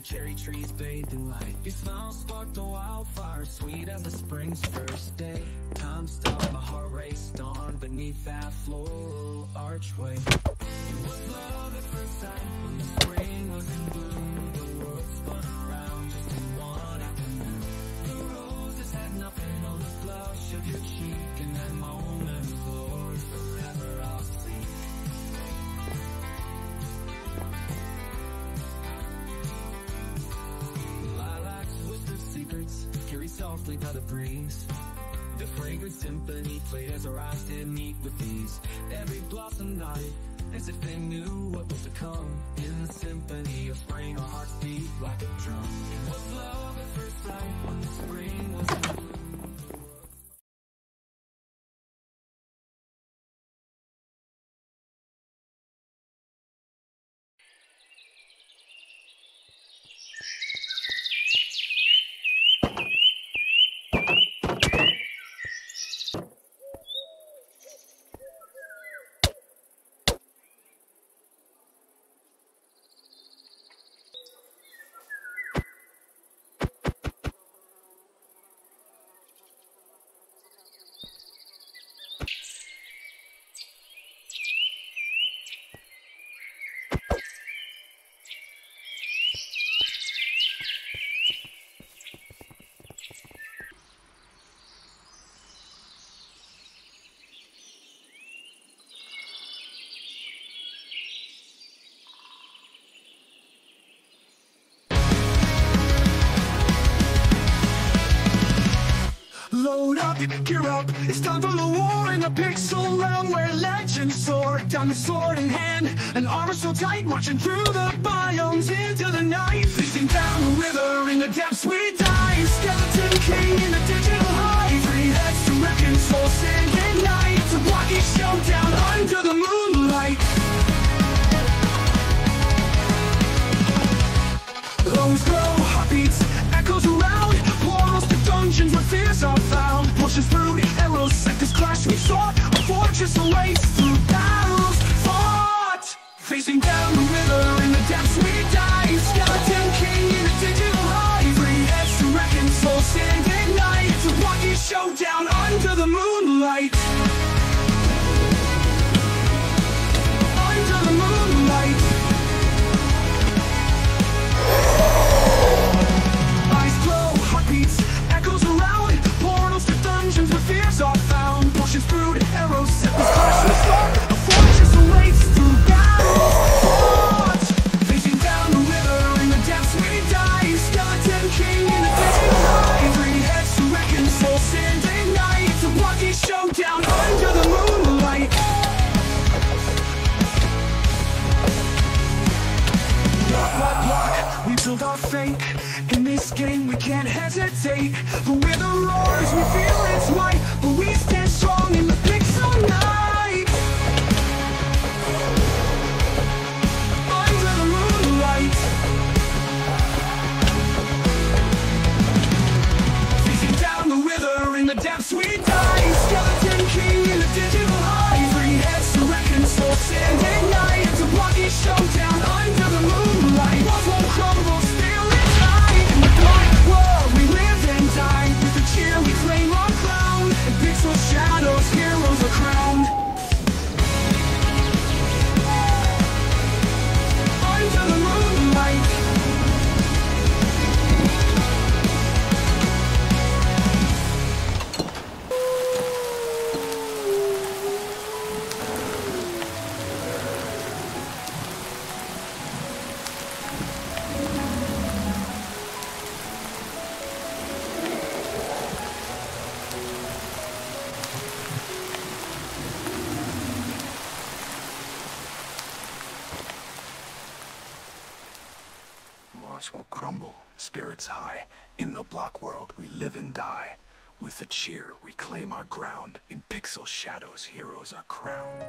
the cherry trees bathed in light Your smile sparked a wildfire Sweet as the spring's first day Time stopped, my heart raced on Beneath that floral archway It was love at first sight When the spring was in bloom The world spun around just in softly by the breeze The fragrant symphony played as our eyes did meet with these. Every blossom nodded as if they knew what was to come? In the symphony of spring our hearts beat like a drum. It was love at first sight when the spring was gear up, it's time for the war in the pixel realm where legends soar. Down the sword in hand, an armor so tight Marching through the biomes into the night. Facing down the Wither in the depths we dive Skeleton king in the digital hive Three heads to reckon, soul sand our fate In this game we can't hesitate. But we're the roars, we feel its might But we stand strong in the pixel night Crumble, spirits high. In the block world, we live and die. With a cheer, we claim our ground. In pixel shadows, heroes are crowned.